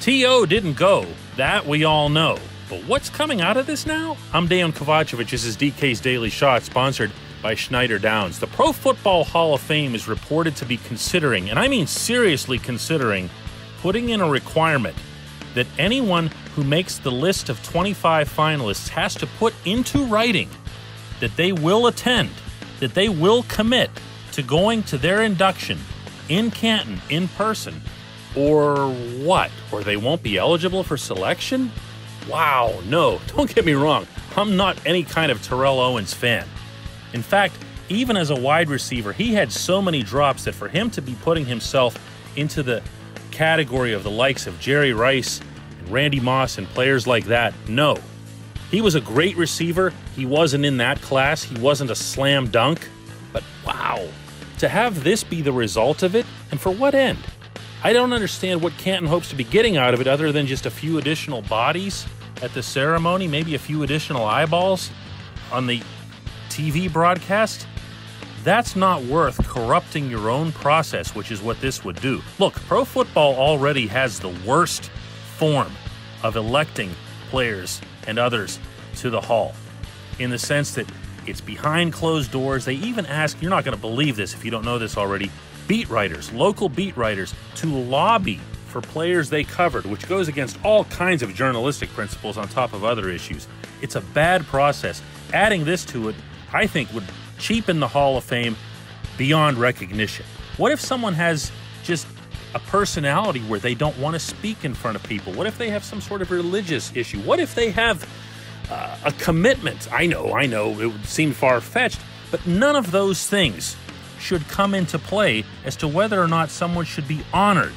T.O. didn't go. That we all know. But what's coming out of this now? I'm Dejan Kovacevic. This is DK's Daily Shot, sponsored by Schneider Downs. The Pro Football Hall of Fame is reported to be considering, and I mean seriously considering, putting in a requirement that anyone who makes the list of 25 finalists has to put into writing that they will attend, that they will commit to going to their induction in Canton in person, or what? Or they won't be eligible for selection? Wow, no, don't get me wrong. I'm not any kind of Terrell Owens fan. In fact, even as a wide receiver, he had so many drops that for him to be putting himself into the category of the likes of Jerry Rice and Randy Moss and players like that, no. He was a great receiver. He wasn't in that class. He wasn't a slam dunk. But wow, to have this be the result of it, and for what end? I don't understand what Canton hopes to be getting out of it other than just a few additional bodies at the ceremony, maybe a few additional eyeballs on the TV broadcast. That's not worth corrupting your own process, which is what this would do. Look, pro football already has the worst form of electing players and others to the hall in the sense that it's behind closed doors. They even ask, you're not going to believe this if you don't know this already, beat writers, local beat writers, to lobby for players they covered, which goes against all kinds of journalistic principles on top of other issues. It's a bad process. Adding this to it, I think, would cheapen the Hall of Fame beyond recognition. What if someone has just a personality where they don't want to speak in front of people? What if they have some sort of religious issue? What if they have uh, a commitment? I know, I know, it would seem far fetched, but none of those things should come into play as to whether or not someone should be honored.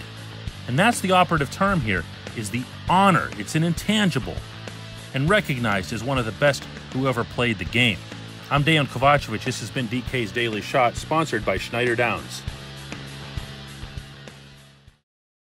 And that's the operative term here is the honor. It's an intangible and recognized as one of the best who ever played the game. I'm Dejan Kovacevic. This has been DK's Daily Shot, sponsored by Schneider Downs.